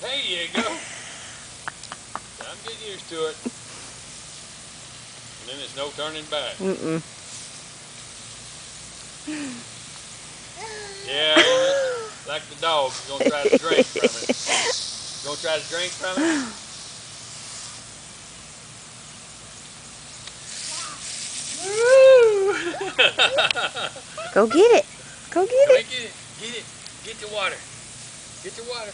There you go. I'm getting used to it. And then there's no turning back. Mm-mm. Yeah, like the dog. You're gonna try to drink from it. You gonna try to drink from it? Woo! Go get it. Go get it. get it. Get it. Get the water. Get the water.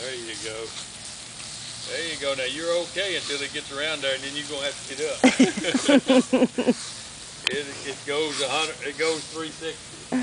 There you go. There you go. Now you're okay until it gets around there, and then you're gonna have to get up. it, it goes a hundred. It goes 360.